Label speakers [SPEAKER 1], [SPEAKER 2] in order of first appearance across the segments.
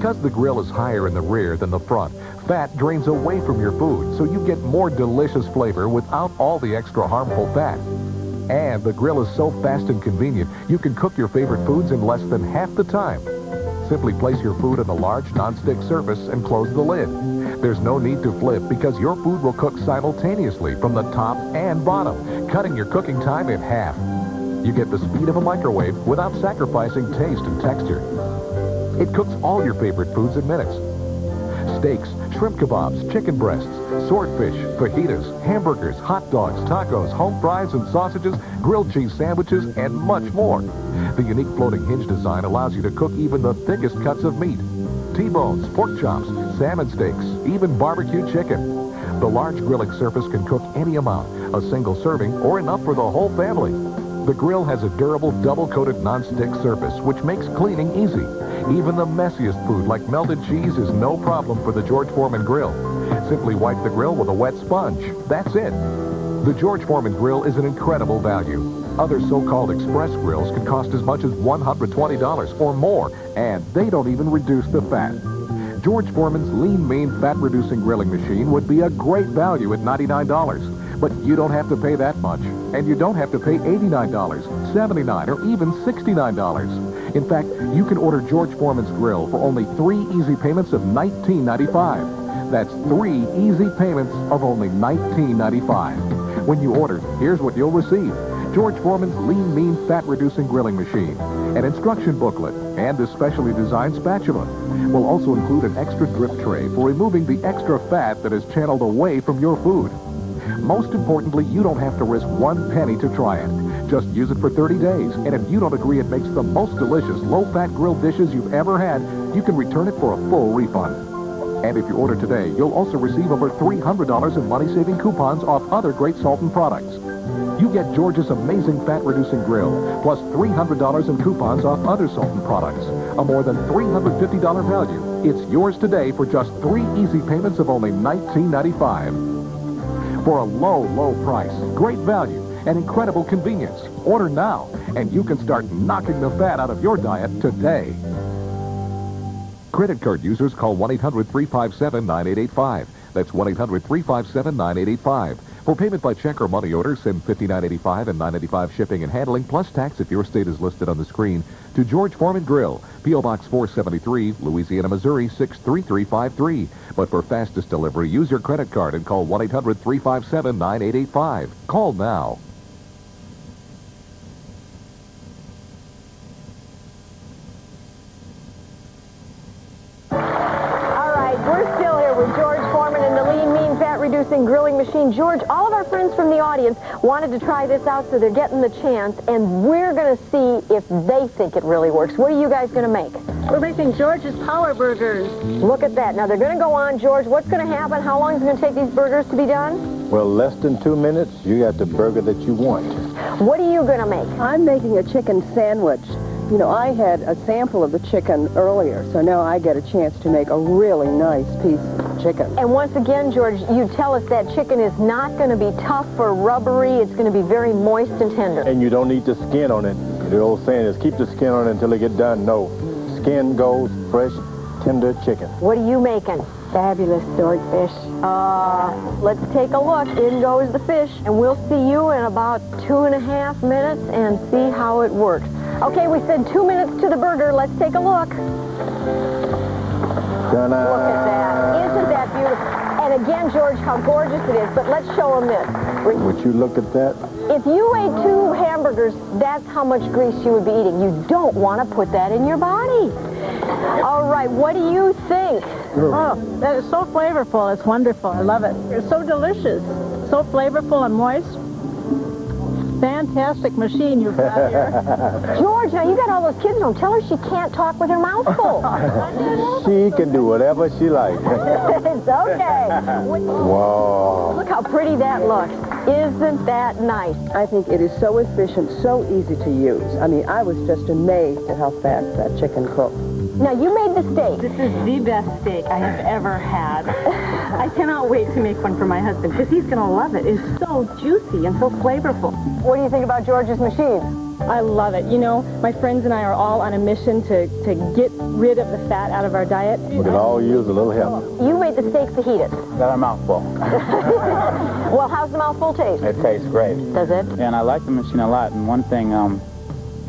[SPEAKER 1] Because the grill is higher in the rear than the front, fat drains away from your food, so you get more delicious flavor without all the extra harmful fat. And the grill is so fast and convenient, you can cook your favorite foods in less than half the time. Simply place your food on the large nonstick surface and close the lid. There's no need to flip because your food will cook simultaneously from the top and bottom, cutting your cooking time in half. You get the speed of a microwave without sacrificing taste and texture. It cooks all your favorite foods in minutes. Steaks, shrimp kebabs, chicken breasts, swordfish, fajitas, hamburgers, hot dogs, tacos, home fries and sausages, grilled cheese sandwiches, and much more. The unique floating hinge design allows you to cook even the thickest cuts of meat. T-bones, pork chops, salmon steaks, even barbecue chicken. The large grilling surface can cook any amount, a single serving, or enough for the whole family. The grill has a durable double-coated non-stick surface, which makes cleaning easy. Even the messiest food like melted cheese is no problem for the George Foreman grill. Simply wipe the grill with a wet sponge. That's it. The George Foreman grill is an incredible value. Other so-called express grills can cost as much as $120 or more, and they don't even reduce the fat. George Foreman's Lean Mean Fat Reducing Grilling Machine would be a great value at $99. But you don't have to pay that much. And you don't have to pay $89, 79, or even $69. In fact, you can order George Foreman's grill for only three easy payments of $19.95. That's three easy payments of only $19.95. When you order, here's what you'll receive. George Foreman's Lean Mean Fat Reducing Grilling Machine, an instruction booklet, and a specially designed spatula. We'll also include an extra drip tray for removing the extra fat that is channeled away from your food. Most importantly, you don't have to risk one penny to try it. Just use it for 30 days, and if you don't agree it makes the most delicious low-fat grilled dishes you've ever had, you can return it for a full refund. And if you order today, you'll also receive over $300 in money-saving coupons off other great Salton products. You get George's amazing fat-reducing grill, plus $300 in coupons off other Salton products, a more than $350 value. It's yours today for just three easy payments of only $19.95 for a low, low price, great value, and incredible convenience. Order now, and you can start knocking the fat out of your diet today. Credit card users call 1-800-357-9885. That's 1-800-357-9885. For payment by check or money order, send $59.85 and $9.85 shipping and handling, plus tax if your state is listed on the screen, to George Foreman Grill, P.O. Box 473, Louisiana, Missouri 63353. But for fastest delivery, use your credit card and call 1-800-357-9885. Call now.
[SPEAKER 2] Reducing grilling machine. George, all of our friends from the audience wanted to try this out, so they're getting the chance, and we're going to see if they think it really works. What are you guys going to make?
[SPEAKER 3] We're making George's Power Burgers.
[SPEAKER 2] Look at that. Now, they're going to go on, George. What's going to happen? How long is it going to take these burgers to be done?
[SPEAKER 4] Well, less than two minutes, you got the burger that you want.
[SPEAKER 2] What are you going to make?
[SPEAKER 5] I'm making a chicken sandwich. You know, I had a sample of the chicken earlier, so now I get a chance to make a really nice piece of chicken.
[SPEAKER 2] And once again, George, you tell us that chicken is not going to be tough or rubbery. It's going to be very moist and tender.
[SPEAKER 4] And you don't need the skin on it. The old saying is keep the skin on it until it get done. No, skin goes fresh, tender chicken.
[SPEAKER 2] What are you making?
[SPEAKER 5] Fabulous swordfish.
[SPEAKER 2] Uh, let's take a look. In goes the fish, and we'll see you in about two and a half minutes and see how it works. Okay, we said two minutes to the burger. Let's take a look.
[SPEAKER 4] Look
[SPEAKER 2] at that. Isn't that beautiful? And again, George, how gorgeous it is. But let's show them this.
[SPEAKER 4] Would you look at that?
[SPEAKER 2] If you ate two hamburgers, that's how much grease you would be eating. You don't want to put that in your body. All right, what do you think?
[SPEAKER 3] Oh, that is so flavorful. It's wonderful. I love it. It's so delicious. So flavorful and moist fantastic machine you've got here.
[SPEAKER 2] George, now you got all those kids Don't Tell her she can't talk with her mouth full.
[SPEAKER 4] she can do whatever she likes.
[SPEAKER 2] it's okay.
[SPEAKER 4] Wow.
[SPEAKER 2] Look how pretty that looks. Isn't that nice?
[SPEAKER 5] I think it is so efficient, so easy to use. I mean, I was just amazed at how fast that chicken cooked.
[SPEAKER 2] Now, you made the steak.
[SPEAKER 3] This is the best steak I have ever had. I cannot wait to make one for my husband because he's going to love it. It's so juicy and so flavorful.
[SPEAKER 2] What do you think about George's machine?
[SPEAKER 3] I love it. You know, my friends and I are all on a mission to, to get rid of the fat out of our diet.
[SPEAKER 4] We could all use a little help.
[SPEAKER 2] You made the steak fajita.
[SPEAKER 6] Got a mouthful.
[SPEAKER 2] Well, how's the mouthful taste?
[SPEAKER 6] It tastes great.
[SPEAKER 2] Does it?
[SPEAKER 6] And I like the machine a lot. And one thing um,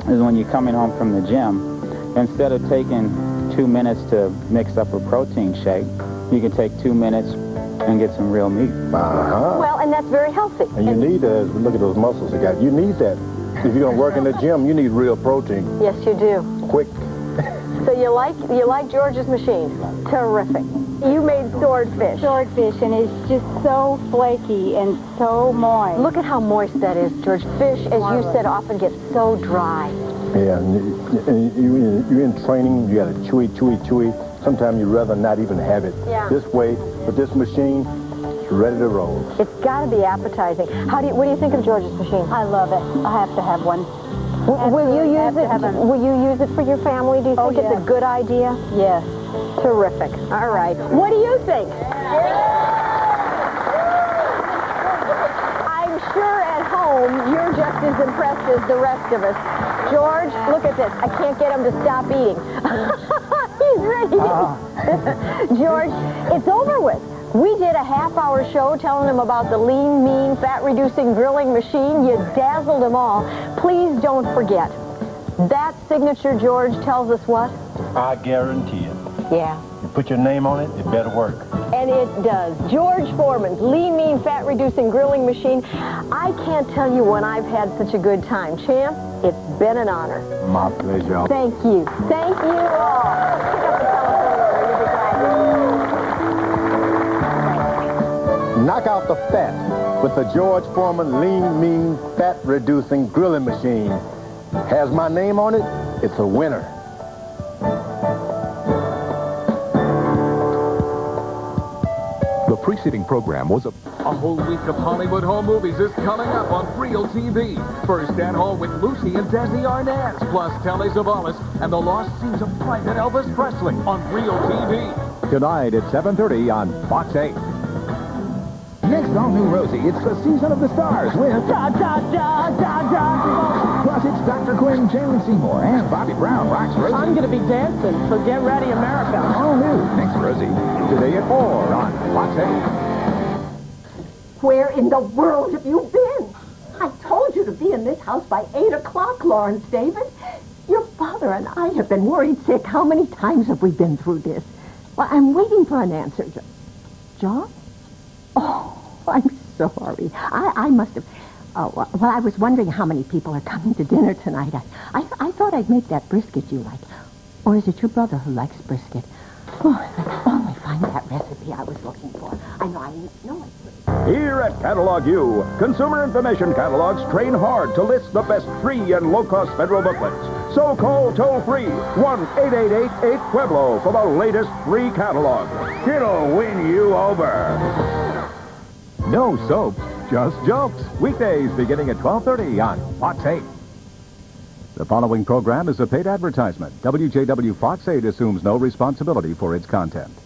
[SPEAKER 6] is when you're coming home from the gym, instead of taking two minutes to mix up a protein shake, you can take two minutes and get some real meat.
[SPEAKER 4] Uh-huh.
[SPEAKER 2] Well, and that's very healthy.
[SPEAKER 4] And you need to look at those muscles you got. You need that. If you're gonna work in the gym, you need real protein,
[SPEAKER 2] Yes, you do.
[SPEAKER 4] quick.
[SPEAKER 2] So you like you like George's machine? Terrific. You made swordfish.
[SPEAKER 3] Swordfish, and it's just so flaky and so moist.
[SPEAKER 2] Look at how moist that is, George. Fish, as you said, often gets so dry.
[SPEAKER 4] Yeah, and you, and you, you're in training. You got to chewy, chewy, chewy. Sometimes you'd rather not even have it.
[SPEAKER 2] Yeah.
[SPEAKER 4] This way, with this machine, it's ready to roll.
[SPEAKER 2] It's got to be appetizing. How do you, what do you think of George's machine?
[SPEAKER 3] I love it. I have to have one.
[SPEAKER 2] W- will you use it? Will you use it for your family? Do you
[SPEAKER 3] Oh,
[SPEAKER 2] think it's a good idea?
[SPEAKER 3] Yes.
[SPEAKER 2] Terrific. All right. What do you think? I'm sure at home you're just as impressed as the rest of us. George, look at this. I can't get him to stop eating. He's ready. Ah. George, it's over with. We did a half-hour show telling him about the lean, mean, fat-reducing grilling machine. You dazzled them all. Please don't forget. That signature, George, tells us what?
[SPEAKER 4] I guarantee it.
[SPEAKER 2] Yeah.
[SPEAKER 4] You put your name on it, it better work.
[SPEAKER 2] And it does. George Foreman's lean, mean, fat-reducing grilling machine. I can't tell you when I've had such a good time. Champ, it's been an honor.
[SPEAKER 4] My pleasure.
[SPEAKER 2] Thank you. Thank you all. Pick up the telephone number. You'll be glad.
[SPEAKER 4] Knock out the fat with the George Foreman Lean Mean Fat Reducing Grilling Machine. Has my name on it, it's a winner.
[SPEAKER 1] Preceding program was a... A whole week of Hollywood home movies is coming up on Real TV. First at home with Lucy and Desi Arnaz, plus Telly Savalas and the lost scenes of Private Elvis Presley on Real TV.
[SPEAKER 7] Tonight at 7.30 on Fox 8. Next on New Rosie, it's the season of the stars with... Da, da, da, da, da. Plus, it's Dr. Quinn, Jane Seymour, and Bobby Brown rocks Rosie.
[SPEAKER 3] I'm going to be dancing, so get ready, America.
[SPEAKER 7] All new next Rosie. Today at 4 on Fox 8.
[SPEAKER 8] Where in the world have you been? I told you to be in this house by 8 o'clock, Lawrence David. Your father and I have been worried sick. How many times have we been through this? Well, I'm waiting for an answer. Jo- John? Oh, I'm sorry. I, I must have... Oh, well, I was wondering how many people are coming to dinner tonight. I, I, I thought I'd make that brisket you like. Or is it your brother who likes brisket? Oh, if I only find that recipe I was looking for. I know, I know it.
[SPEAKER 7] Here at Catalog U, consumer information catalogs train hard to list the best free and low-cost federal booklets. So call toll-free 1-888-8-PUEBLO for the latest free catalog. It'll win you over. No soaps, just jokes. Weekdays beginning at 12.30 on Fox 8. The following program is a paid advertisement. WJW Fox 8 assumes no responsibility for its content.